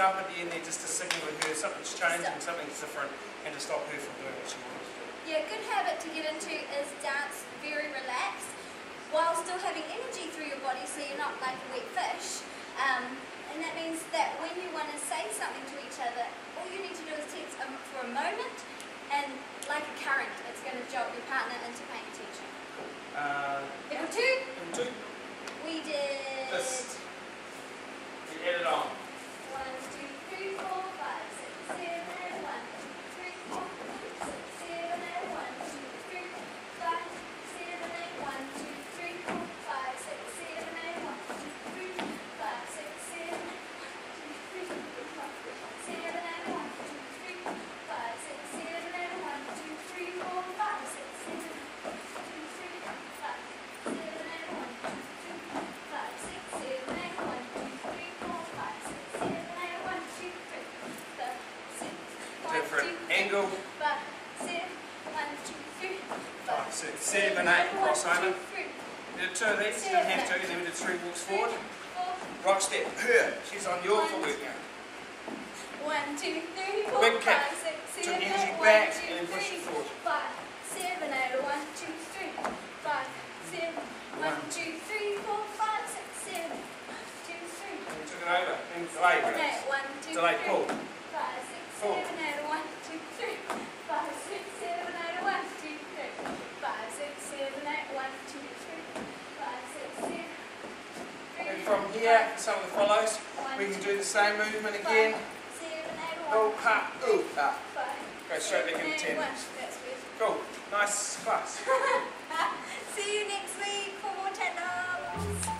it up at the end there just to signal to her something's changing, something's different, and to stop her from doing what she wants to do. Yeah, a good habit to get into is dance very relaxed while still having energy through your body so you're not like a wet fish. Um, and that means that when you want to say something to each other, all you need to do is tense um, for a moment and like a current, it's going to jolt your partner into paying attention. Uh, Level two, and two, we did This. we add it on. one, two, three, four, five, six, seven, eight, one, two, three, four, five, six, seven, eight, one, two, three, five, seven, eight, one, two, three, four, five, six, seven, eight, one, two, three, five, six, seven, eight, one, two, three, four, seven, eight, one, two, three, five, six, seven, eight, one, two, three, four, five, six, seven, two, three, five, seven, eight, one, two, three, five, six, seven, eight, one, two, three, four, five, six, seven, eight, one, two, three, five, six, one, Different two, three, angle. five, seven, one, two, three, Five, six, seven, eight, one, two, three, We did two of these, you don't have to, then we three walks forward. Rock step, her, she's on your One, footwork now. One, two, three, four, Big kick. five, six, seven, eight, back two, and push three, forward. five, seven, eight, one, two, three, five, seven, one, One. two, three, four, five, six, seven, one, two, three, we took it over, and delay Right? eight, one, two, Delay three, pull. five, six, Pull. seven, eight, one, five, six, seven, eight, one, two, three, five, six, seven, three, from here, some of the follows, we can do the same movement again. Oh, one, ha, ooh, ha. Go straight back into ten. Cool, nice class. See you next week for more tandems.